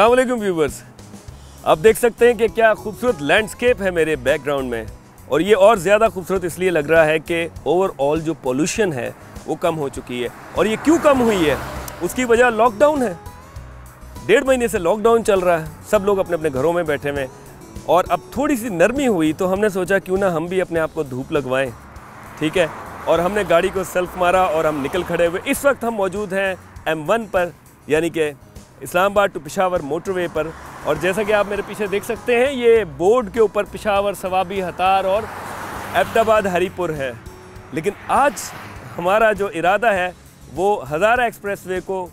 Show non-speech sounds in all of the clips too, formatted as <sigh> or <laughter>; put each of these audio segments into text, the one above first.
Aslam viewers. आप देख सकते हैं कि क्या खूबसूरत लैंडस्केप है मेरे बैकग्राउंड में। और ये और ज़्यादा खूबसूरत इसलिए लग रहा है कि ओवरऑल जो पोल्यूशन है, वो कम हो चुकी है। और ये क्यों कम हुई है? उसकी वजह लॉकडाउन है। डेढ़ महीने से लॉकडाउन चल रहा है। सब लोग अपने अपने घरों में बैठे हुए और अब थोड़ी सी नरमी हुई तो हमने सोचा क्यों ना हम भी अपने आप को धूप लगवाएँ। ठीक है? और हमने गाड़ी को सेल्फ मारा और हम निकल खड़े हुए। इस वक्त हम मौजूद हैं एम वन पर, यानी कि इस्लामाबाद टू पिशावर मोटरवे पर। और जैसा कि आप मेरे पीछे देख सकते हैं, ये बोर्ड के ऊपर पिशावर, सवाबी, हतार और एबटाबाद हरीपुर है। लेकिन आज हमारा जो इरादा है, वो हज़ारा एक्सप्रेसवे को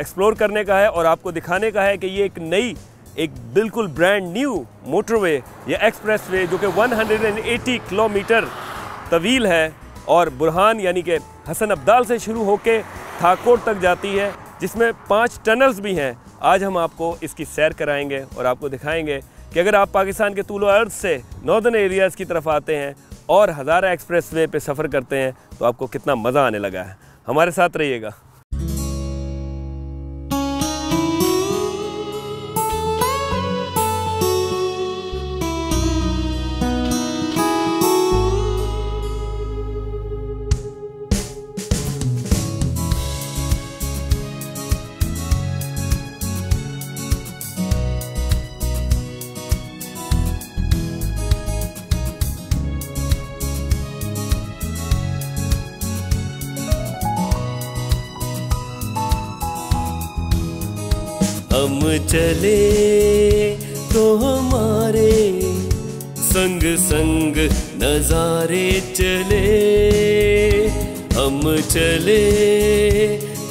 एक्सप्लोर करने का है और आपको दिखाने का है कि ये एक नई, एक बिल्कुल ब्रांड न्यू मोटरवे या एक्सप्रेसवे जो कि 180 किलोमीटर तवील है और बुरहान यानी कि हसन अब्दाल से शुरू होकर थाकोट तक जाती है। जिसमें पाँच टनल्स भी हैं। आज हम आपको इसकी सैर कराएँगे और आपको दिखाएँगे कि अगर आप पाकिस्तान के तूलो अर्ज़ से नॉर्दर्न एरियाज़ की तरफ़ आते हैं और हज़ारा एक्सप्रेस वे पर सफ़र करते हैं तो आपको कितना मज़ा आने लगा है। हमारे साथ रहिएगा। हम चले तो हमारे संग संग नजारे चले। हम चले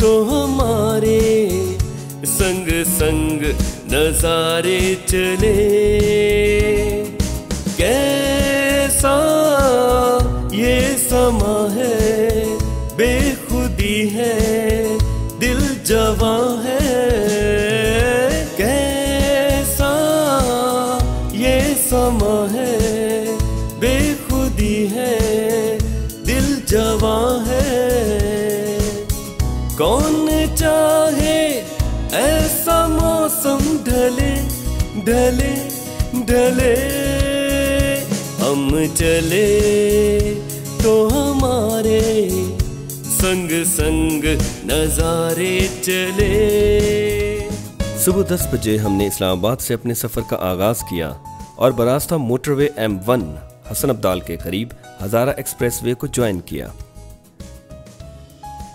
तो हमारे संग संग नजारे चले। कैसा ये समा है, बेखुदी है, दिल जवा है। समा है, बेखुदी है, दिल जवा है। कौन चाहे ऐसा मौसम ढले ढले ढले। हम चले तो हमारे संग संग नजारे चले। सुबह दस बजे हमने इस्लामाबाद से अपने सफ़र का आगाज़ किया। और बरास्ता motorway M one Hasan Abdal के करीब हज़ारा एक्सप्रेसवे को ज्वाइन किया।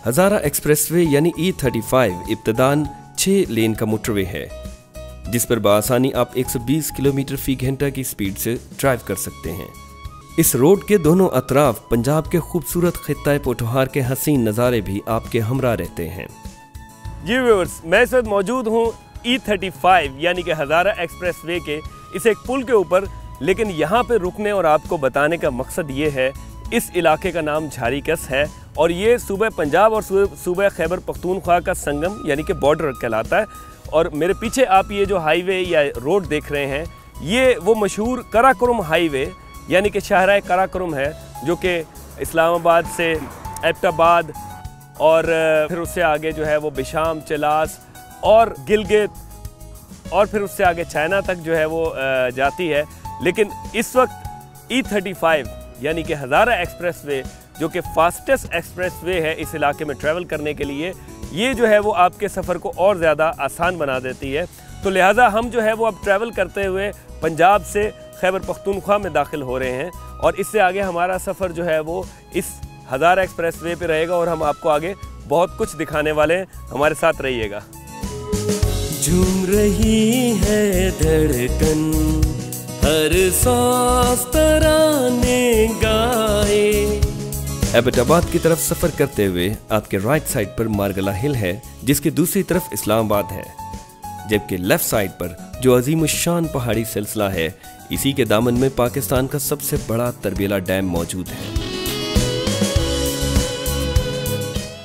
हज़ारा एक्सप्रेसवे यानी ई थर्टी फाइव इब्तदान छः लेन का मोटरवे है, जिस पर बसानी आप 120 किलोमीटर फ़ी घंटा की स्पीड से ड्राइव कर सकते हैं। इस रोड के दोनों अतराफ पंजाब के खूबसूरत खत्ता पोटोहार के हसीन नज़ारे भी आपके हमरा रहते हैं। जी व्यूअर्स, मैं इस वक्त मौजूद हूँ ई थर्टी फाइव यानी कि हज़ारा एक्सप्रेस वे के, इस एक पुल के ऊपर, लेकिन यहाँ पर रुकने और आपको बताने का मकसद ये है, इस इलाके का नाम झारीकस है, और ये सूबह पंजाब और सूबह खैबर पख्तूनख्वा का संगम, यानी कि बॉर्डर कहलाता है, और मेरे पीछे आप ये जो हाईवे या रोड देख रहे हैं, ये वो मशहूर कराकुरम हाईवे, यानी कि शाहरा कराकुरम है, जो कि इस्लामाबाद से, एबटाबाद, और फिर उससे आगे जो है वो बिशाम, चलास और गिलगित और फिर उससे आगे चाइना तक जो है वो जाती है। लेकिन इस वक्त ई थर्टी फाइव यानी कि हज़ारा एक्सप्रेस वे जो कि फास्टेस्ट एक्सप्रेस वे है इस इलाके में ट्रैवल करने के लिए, ये जो है वो आपके सफ़र को और ज़्यादा आसान बना देती है। तो लिहाजा हम जो है वो अब ट्रैवल करते हुए पंजाब से खैबर पख्तूनख्वा में दाखिल हो रहे हैं और इससे आगे हमारा सफ़र जो है वो इस हज़ारा एक्सप्रेस वे पर रहेगा और हम आपको आगे बहुत कुछ दिखाने वाले हैं। हमारे साथ रहिएगा। झूम रही है धड़कन। हर सांस तराने गाए। एबटाबाद की तरफ़ सफ़र करते हुए आपके राइट साइड पर मारगला हिल है, जिसकी दूसरी तरफ़ इस्लामाबाद है। जबकि लेफ़्ट साइड पर जो अजीम शान पहाड़ी सिलसिला है, इसी के दामन में पाकिस्तान का सबसे बड़ा तरबेला डैम मौजूद है।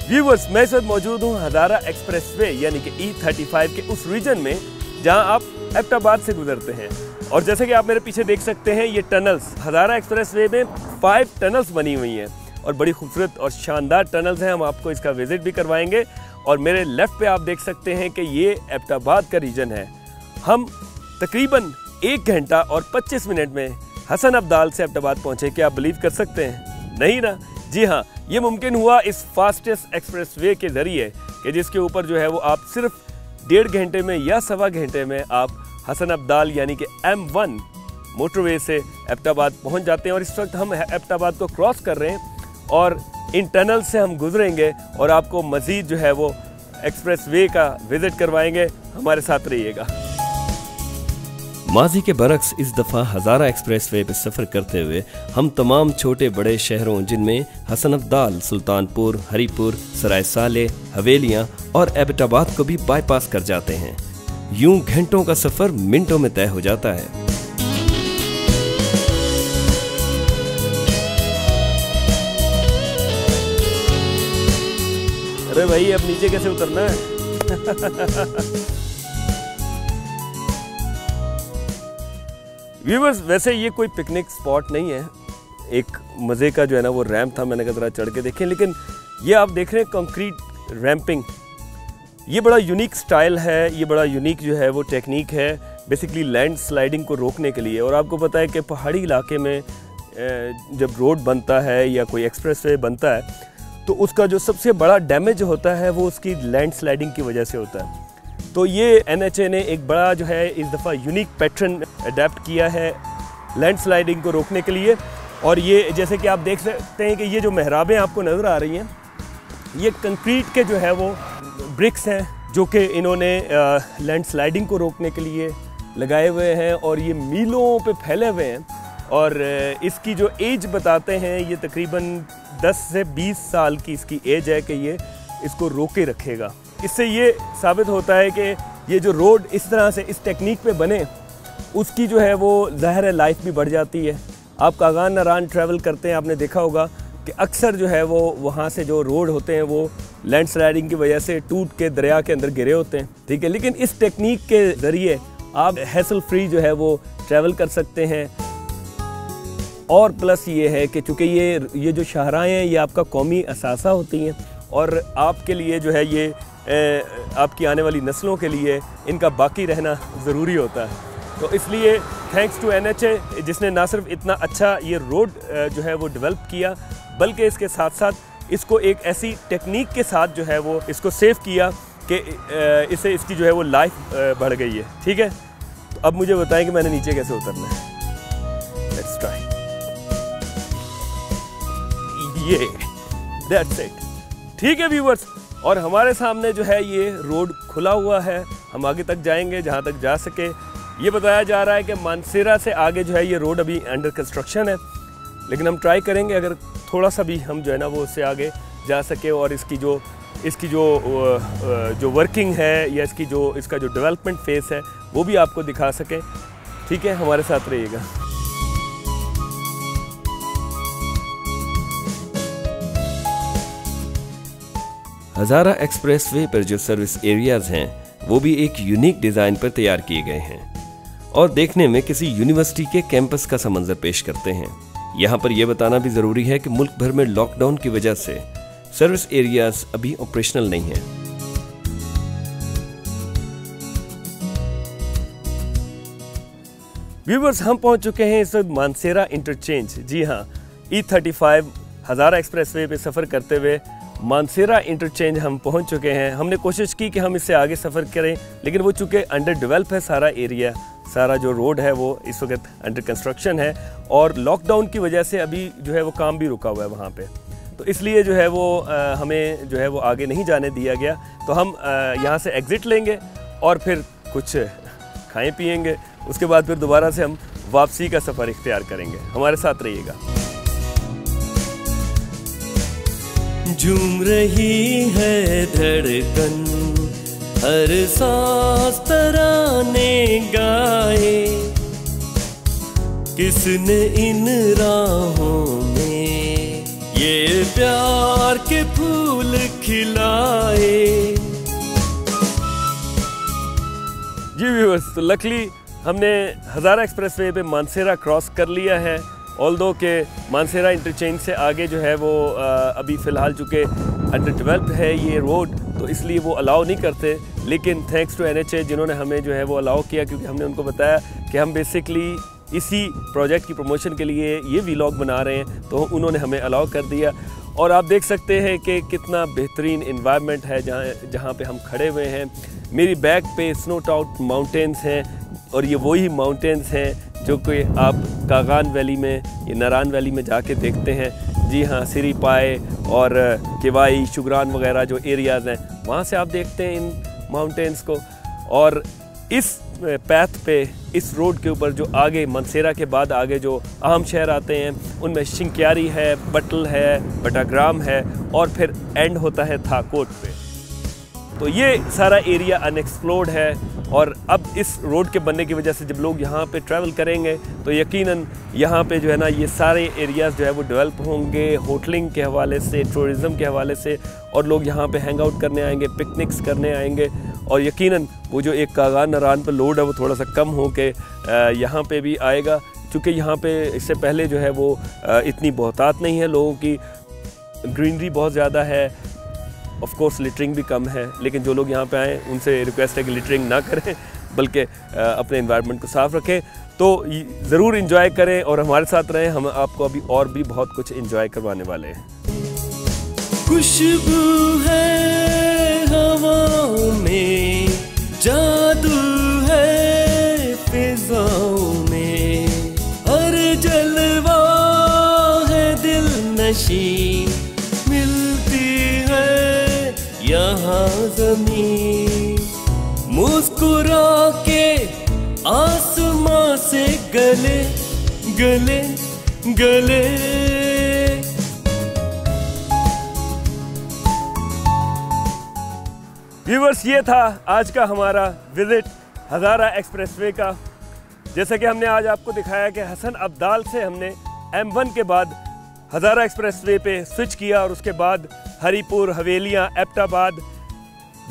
व्यूवर्स मैं इस वक्त मौजूद हूँ हजारा एक्सप्रेस वे यानी कि ई थर्टी फाइव के उस रीजन में, जहाँ आप एबटाबाद से गुजरते हैं। और जैसे कि आप मेरे पीछे देख सकते हैं, ये टनल्स, हजारा एक्सप्रेस वे में फाइव टनल्स बनी हुई हैं। और बड़ी खूबसूरत और शानदार टनल्स हैं, हम आपको इसका विज़िट भी करवाएँगे। और मेरे लेफ़्ट पे आप देख सकते हैं कि ये एबटाबाद का रीजन है। हम तकरीबन एक घंटा और 25 मिनट में हसन अब्दाल से अहमदाबाद पहुँचे, क्या आप बिलीव कर सकते हैं? नहीं ना? जी हाँ ये मुमकिन हुआ इस फास्टेस्ट एक्सप्रेस वे के ज़रिए कि जिसके ऊपर जो है वो आप सिर्फ़ डेढ़ घंटे में या सवा घंटे में आप हसन अब्दाल यानी कि एम वन मोटरवे से एबटाबाद पहुँच जाते हैं और इस वक्त हम एबटाबाद को क्रॉस कर रहे हैं और इन टनल से हम गुजरेंगे और आपको मज़ीद जो है वो एक्सप्रेस वे का विज़िट करवाएँगे। हमारे साथ रहिएगा। माजी के बरक्स इस दफ़ा हज़ारा एक्सप्रेस वे पर सफ़र करते हुए हम तमाम छोटे बड़े शहरों जिनमें हसन अब्दाल, सुल्तानपुर, हरीपुर, सराय साले, हवेलियाँ और एबटाबाद को भी बाईपास कर जाते हैं। यूँ घंटों का सफ़र मिनटों में तय हो जाता है। अरे भाई, अब नीचे कैसे उतरना है? <laughs> व्यूवर्स वैसे ये कोई पिकनिक स्पॉट नहीं है। एक मज़े का जो है ना, वो रैम्प था, मैंने कहा ज़रा चढ़ के देखें, लेकिन ये आप देख रहे हैं कंक्रीट रैम्पिंग ये बड़ा यूनिक स्टाइल है, ये बड़ा यूनिक जो है, वो टेक्निक है बेसिकली लैंड स्लाइडिंग को रोकने के लिए। और आपको पता है कि पहाड़ी इलाके में जब रोड बनता है या कोई एक्सप्रेस वे बनता है तो उसका जो सबसे बड़ा डैमेज होता है, वो उसकी लैंड स्लाइडिंग की वजह से होता है। तो ये एन ने एक बड़ा जो है इस दफ़ा यूनिक पैटर्न अडेप्ट किया है लैंड स्लाइडिंग को रोकने के लिए। और ये जैसे कि आप देख सकते हैं कि ये जो महराबें आपको नज़र आ रही हैं, ये कंक्रीट के जो है वो ब्रिक्स हैं, जो कि इन्होंने लैंड स्लाइडिंग को रोकने के लिए लगाए हुए हैं और ये मीलों पे फैले हुए हैं। और इसकी जो एज बताते हैं, ये तकरीबन 10 से 20 साल की इसकी एज है कि ये इसको रोके रखेगा। इससे ये साबित होता है कि ये जो रोड इस तरह से इस टेक्निक पे बने, उसकी जो है वो ज़ाहिर लाइफ भी बढ़ जाती है। आप कागान नारान ट्रैवल करते हैं, आपने देखा होगा कि अक्सर जो है वो वहाँ से जो रोड होते हैं, वो लैंड स्लाइडिंग की वजह से टूट के दरिया के अंदर गिरे होते हैं। ठीक है, लेकिन इस टेक्निक के ज़रिए आप हैसल फ्री जो है वो ट्रैवल कर सकते हैं। और प्लस ये है कि चूँकि ये ये जो शाहराएँ हैं, ये आपका कौमी असासा होती हैं, और आपके लिए जो है ये आपकी आने वाली नस्लों के लिए इनका बाकी रहना ज़रूरी होता है। तो इसलिए थैंक्स टू एन जिसने ना सिर्फ़ इतना अच्छा ये रोड जो है वो डेवलप किया, बल्कि इसके साथ साथ इसको एक ऐसी टेक्निक के साथ जो है वो इसको सेव किया कि इसे इसकी जो है वो लाइफ बढ़ गई है। ठीक है? तो अब मुझे बताएँ कि मैंने नीचे कैसे उतरना है। लेट्स ट्राई ये दैट्स इट ठीक है व्यूवर्स और हमारे सामने जो है ये रोड खुला हुआ है। हम आगे तक जाएँगे, जहाँ तक जा सके। ये बताया जा रहा है कि मानसेरा से आगे जो है ये रोड अभी अंडर कंस्ट्रक्शन है। लेकिन हम ट्राई करेंगे, अगर थोड़ा सा भी हम जो है ना वो उससे आगे जा सके और इसकी जो इसकी जो जो वर्किंग है या इसकी जो, इसका जो डेवलपमेंट फेस है, वो भी आपको दिखा सके। ठीक है, हमारे साथ रहिएगा। हज़ारा एक्सप्रेसवे पर जो सर्विस एरियाज़ हैं, वो भी एक यूनिक डिज़ाइन पर तैयार किए गए हैं। और देखने में किसी यूनिवर्सिटी के कैंपस का समंजर पेश करते हैं। यहाँ पर यह बताना भी ज़रूरी है कि मुल्क भर में लॉकडाउन की वजह से सर्विस एरियाज़ अभी ऑपरेशनल नहीं हैं। व्यूवर्स, हम पहुँच चुके हैं इस वक्त मानसेरा इंटरचेंज। जी हाँ E thirty five Hazara expressway पर सफ़र करते हुए मानसेरा इंटरचेंज हम पहुँच चुके हैं। हमने कोशिश की कि हम इससे आगे सफ़र करें लेकिन वो चूँकि अंडर डेवलप है सारा एरिया सारा जो रोड है वो इस वक्त अंडर कंस्ट्रक्शन है और लॉकडाउन की वजह से अभी जो है वो काम भी रुका हुआ है वहाँ पे। तो इसलिए जो है वो आ, हमें जो है वो आगे नहीं जाने दिया गया। तो हम यहाँ से एग्ज़िट लेंगे और फिर कुछ खाएँ पियेंगे उसके बाद फिर दोबारा से हम वापसी का सफ़र इख्तियार करेंगे। हमारे साथ रहिएगा। झूम रही है धड़कन। हर सांस तराने गाए। किसने इन राहों में ये प्यार के फूल खिलाए? जी व्यूअर्स तो लकली हमने हज़ारा एक्सप्रेस वे पे मानसेरा क्रॉस कर लिया है। ऑल दो के मानसेरा इंटरचेंज से आगे जो है वो अभी फ़िलहाल चूँकि अंडर डेवलप है ये रोड तो इसलिए वो अलाउ नहीं करते। लेकिन थैंक्स टू एन जिन्होंने हमें जो है वो अलाउ किया, क्योंकि हमने उनको बताया कि हम बेसिकली इसी प्रोजेक्ट की प्रमोशन के लिए ये वीलॉग बना रहे हैं तो उन्होंने हमें अलाउ कर दिया। और आप देख सकते हैं कि कितना बेहतरीन इन्वायरमेंट है जहाँ जहाँ पे हम खड़े हुए हैं। मेरी बैक पे स्नो टाउट माउंटेंस हैं और ये वही माउंटेंस हैं। जो कि आप कागान वैली में, ये नारान वैली में जाके देखते हैं। जी हाँ सिरी पाए और किवाई, शुगरान वगैरह जो एरियाज़ हैं, वहाँ से आप देखते हैं इन माउंटेंस को। और इस पैथ पे, इस रोड के ऊपर जो आगे मनसेरा के बाद आगे जो अहम शहर आते हैं, उनमें शिंक्यारी है, बटल है, बटाग्राम है और फिर एंड होता है थाकोट पे। तो ये सारा एरिया अनएक्सप्लोर्ड है। और अब इस रोड के बनने की वजह से जब लोग यहाँ पे ट्रैवल करेंगे तो यकीनन यहाँ पे जो है ना ये सारे एरियाज़ जो है वो डेवलप होंगे होटलिंग के हवाले से टूरिज़म के हवाले से, और लोग यहाँ पे हैंग आउट करने आएँगे पिकनिक्स करने आएँगे। और यकीनन वो जो एक कागान नारान पर लोड है, वो थोड़ा सा कम हो के यहाँ पर भी आएगा। चूँकि यहाँ पे इससे पहले जो है वो इतनी बहुतात नहीं है लोगों की। ग्रीनरी बहुत ज़्यादा है ऑफ़ कोर्स लिटरिंग भी कम है, लेकिन जो लोग यहाँ पे आएँ, उनसे रिक्वेस्ट है कि लिटरिंग ना करें, बल्कि अपने इन्वायरमेंट को साफ़ रखें। तो ज़रूर इंजॉय करें और हमारे साथ रहें। हम आपको अभी और भी बहुत कुछ इंजॉय करवाने वाले हैं। खुशबू है हवा में जादू ज़मीन मुस्कुरा के आसमां से गले गले गले। व्यूवर्स ये था आज का हमारा विज़िट हज़ारा एक्सप्रेसवे का। जैसा कि हमने आज आपको दिखाया कि हसन अब्दाल से हमने M1 के बाद हज़ारा एक्सप्रेसवे पे स्विच किया और उसके बाद हरीपुर, हवेलियाँ, एप्टाबाद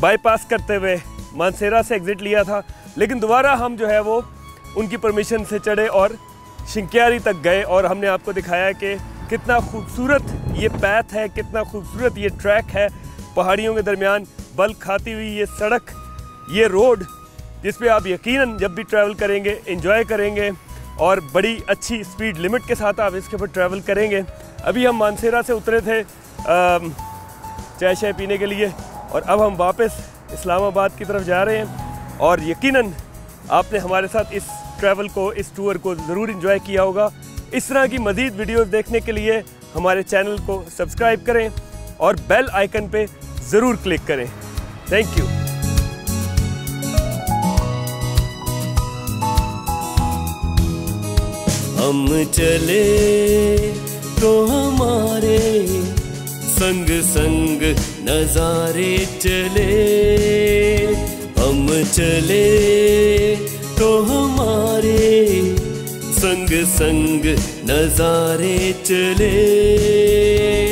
बाईपास करते हुए मानसेरा से एग्ज़िट लिया था। लेकिन दोबारा हम जो है वो उनकी परमिशन से चढ़े और शिंक्यारी तक गए और हमने आपको दिखाया कि कितना खूबसूरत ये पैथ है, कितना खूबसूरत ये ट्रैक है। पहाड़ियों के दरमियान बल खाती हुई ये सड़क, ये रोड जिस पे आप यकीनन जब भी ट्रैवल करेंगे इंजॉय करेंगे और बड़ी अच्छी स्पीड लिमिट के साथ आप इसके ऊपर ट्रैवल करेंगे। अभी हम मानसेरा से उतरे थे चाय शाय पीने के लिए। और अब हम वापस इस्लामाबाद की तरफ़ जा रहे हैं और यकीनन आपने हमारे साथ इस ट्रैवल को, इस टूर को ज़रूर इन्जॉय किया होगा। इस तरह की मज़ीद वीडियोस देखने के लिए हमारे चैनल को सब्सक्राइब करें और बेल आइकन पे ज़रूर क्लिक करें। थैंक यू हम चले तो हमारे संग संग नजारे चले हम चले तो हमारे संग संग नजारे चले।